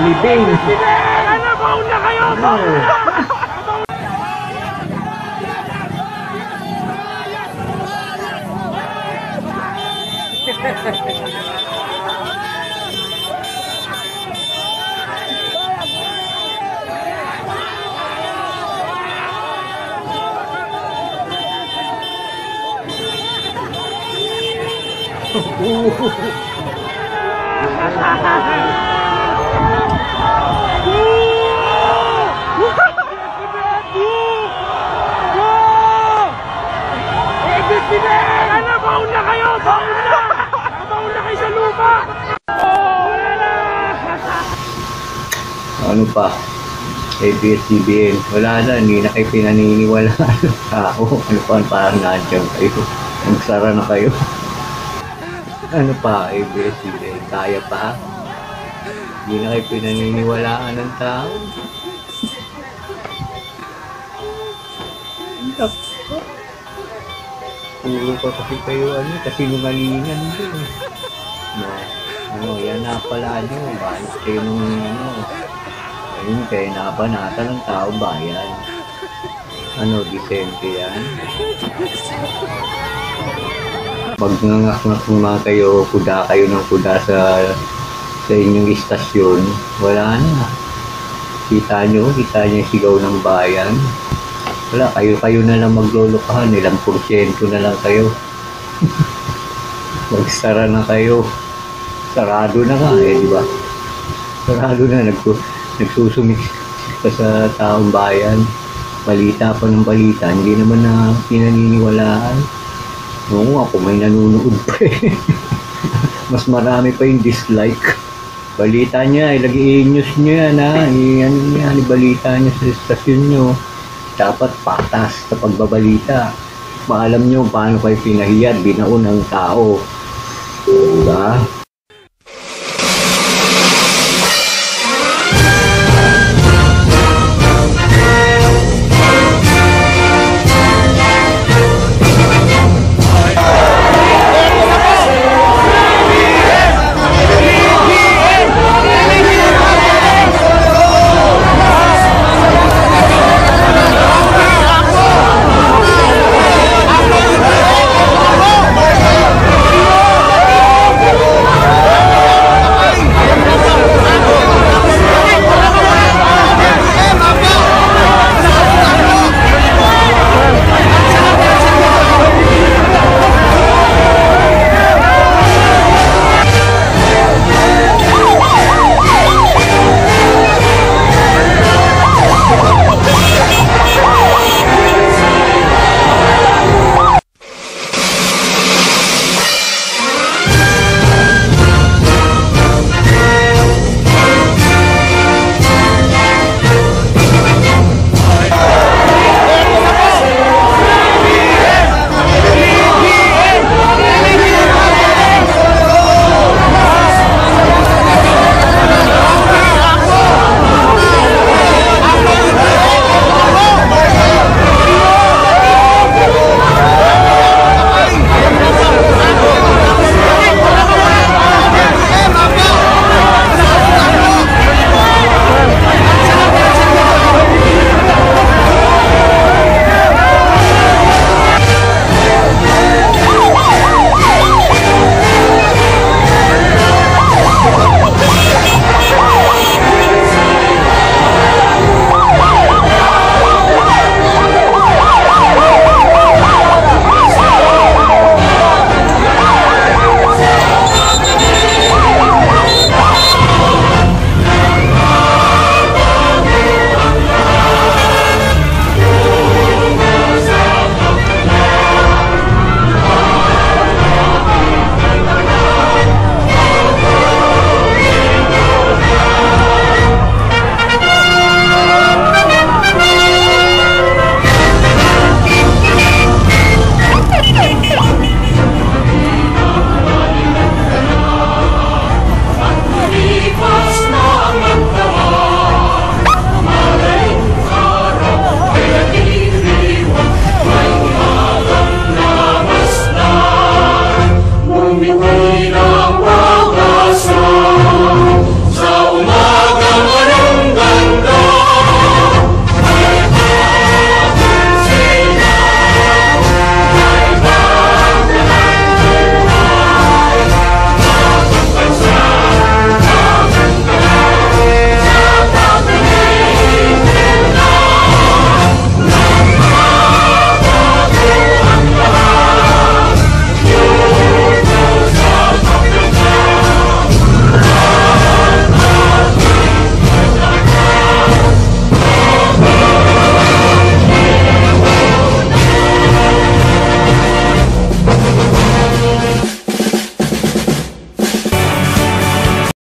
Libing. Ano, mauna kayo! Ano? Ano, mauna kayo! Mauna! Mauna kayo sa lupa! Na! Ano pa? ABS-CBN. Wala na, hindi na kayo pinaniniwalaan ng tao. Ano pa, parang nandiyan kayo. Magsara na kayo. Ano pa, ABS-CBN? Kaya pa? Hindi na kayo pinaniniwalaan ng tao. Puro pa kasi kayo ano, kasi nungalingan din. No, ano, yan na pala nyo. Bakit kayo nung ano, ayun, kayo nabanata ng tao bayan. Ano, disente yan. Magnangak-ngak mga kayo, kuda kayo ng kuda sa sa inyong istasyon, wala na. Kita nyo, kita nyo sigaw ng bayan. Wala, kayo-kayo na lang maglulukahan, ilang porsyento na lang kayo. Magsara na kayo. Sarado na nga eh, di ba? Sarado na, nagsu nagsusumik pa sa taong bayan. Balita pa ng balita, hindi naman na pinaniniwalaan. Oo, ako may nanonood pa eh. Mas marami pa yung dislike. Balita niya, ilagay i-news niyo yan ha. I-ano niya, ibalita niya sa estasyon niyo. Dapat patas sa pagbabalita. Maalam niyo paano kayo pinahiyad, binaon ng tao. Diba?